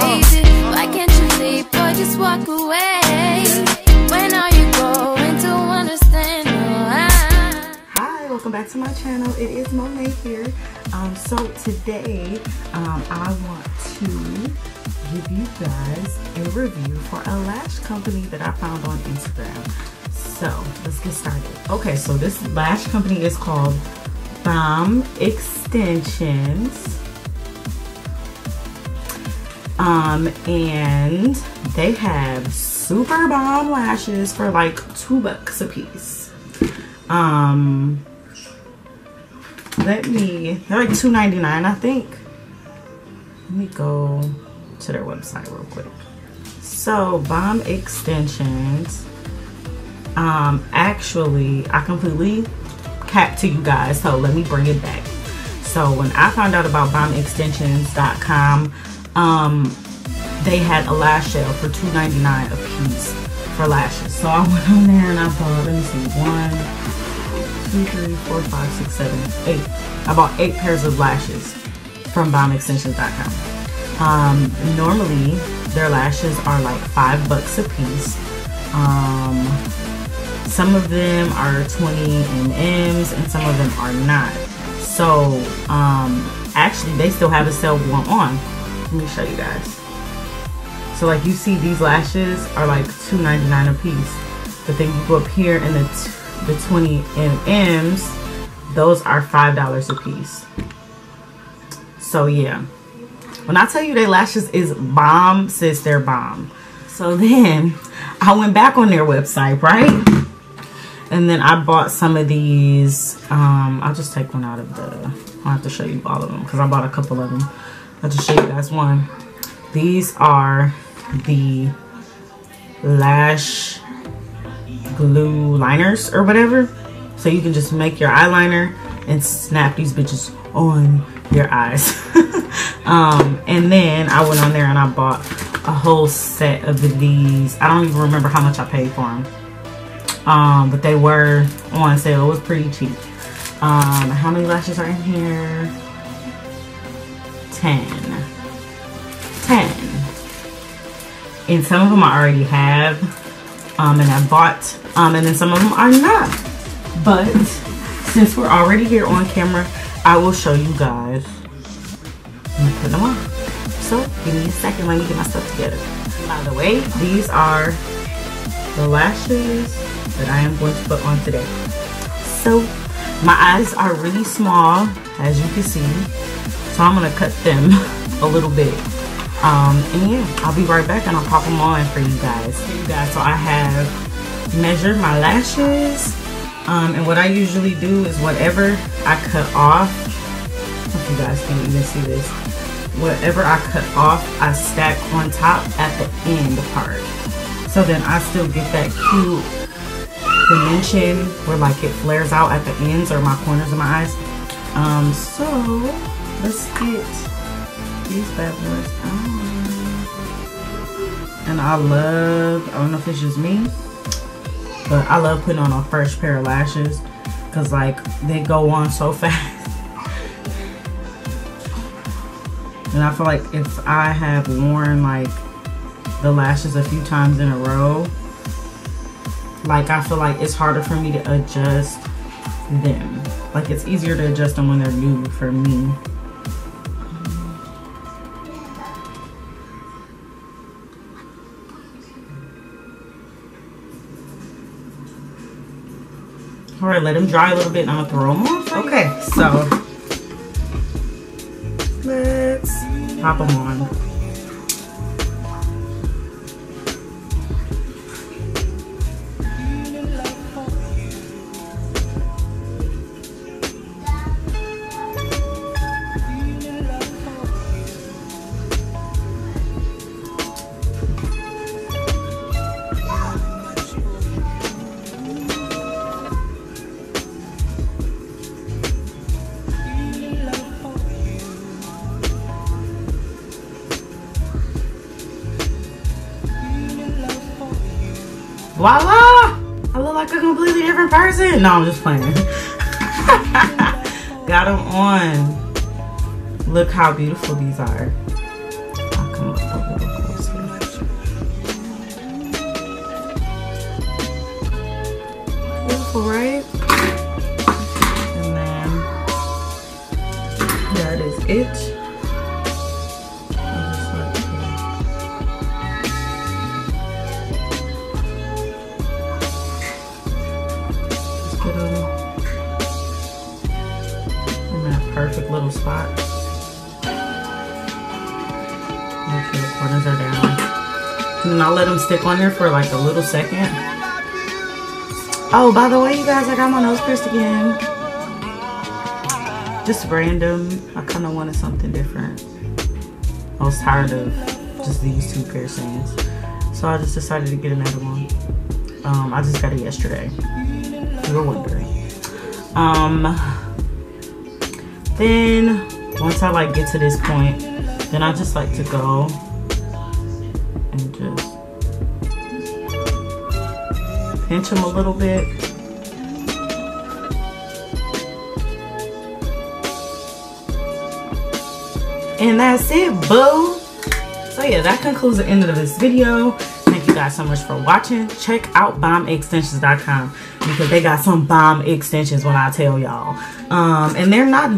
Why can't you leave or just walk away? When are you going to understand? Oh, Hi, welcome back to my channel. It is Monet here. Um, so today, um, I want to give you guys a review for a lash company that I found on Instagram. So let's get started. Okay, so this lash company is called Bomb Extensions. Um, and they have super bomb lashes for like two bucks a piece. Um, let me, they're like $2.99, I think. Let me go to their website real quick. So, Bomb Extensions, um, actually, I completely capped to you guys, so let me bring it back. So, when I found out about bombextensions.com, um, they had a lash sale for $2.99 a piece for lashes. So, I went on there and I bought, let me see, one, two, three, four, five, six, seven, eight. I bought eight pairs of lashes from bombextensions.com. Um, normally their lashes are like five bucks a piece. Um, some of them are 20 mms and some of them are not. So, um, actually they still have a sale going on. Let me show you guys. So like you see these lashes are like $2.99 a piece. But then you go up here and the, the 20 mms, those are $5 a piece. So yeah. When I tell you their lashes is bomb, sis, they're bomb. So then I went back on their website, right? And then I bought some of these. Um, I'll just take one out of the, I'll have to show you all of them because I bought a couple of them. I'll just show you guys one. These are the lash glue liners or whatever. So you can just make your eyeliner and snap these bitches on your eyes. um, and then I went on there and I bought a whole set of these. I don't even remember how much I paid for them. Um, but they were on sale. It was pretty cheap. Um, how many lashes are in here? 10. 10. And some of them I already have. Um, and I bought. Um, and then some of them are not. But since we're already here on camera, I will show you guys. Put them on. So give me a second, let me get my stuff together. By the way, these are the lashes that I am going to put on today. So my eyes are really small, as you can see. So I'm gonna cut them a little bit. Um, and yeah, I'll be right back and I'll pop them on for you guys. You guys, so I have measured my lashes. Um, and what I usually do is whatever I cut off, if you guys can even see this, whatever I cut off, I stack on top at the end part. So then I still get that cute dimension where like it flares out at the ends or my corners of my eyes. Um, so let's get these on. Ah. And I love, I don't know if it's just me, but I love putting on a fresh pair of lashes because like they go on so fast. And I feel like if I have worn like the lashes a few times in a row, like I feel like it's harder for me to adjust them. Like it's easier to adjust them when they're new for me. All right, let them dry a little bit and I'm gonna throw them off. Okay, so let's pop them on. Voila! I look like a completely different person. No, I'm just playing. Got them on. Look how beautiful these are. Beautiful, right? Perfect little spot. Make sure the corners are down. And then I'll let them stick on there for like a little second. Oh, by the way, you guys, I got my nose pierced again. Just random. I kind of wanted something different. I was tired of just these two piercings. So I just decided to get another one. Um, I just got it yesterday. You were wondering. Um, then once I like get to this point, then I just like to go and just pinch them a little bit. And that's it, boo. So yeah, that concludes the end of this video. You guys so much for watching. Check out bombextensions.com because they got some bomb extensions when I tell y'all. Um, and they're not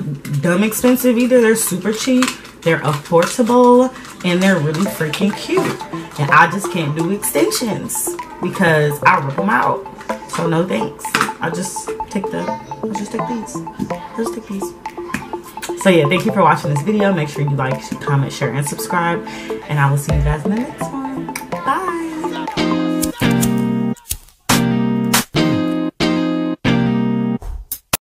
dumb expensive either. They're super cheap. They're affordable and they're really freaking cute. And I just can't do extensions because I rip them out. So no thanks. I just take the, I just take these. I just take these. So yeah, thank you for watching this video. Make sure you like, comment, share, and subscribe. And I will see you guys in the next one.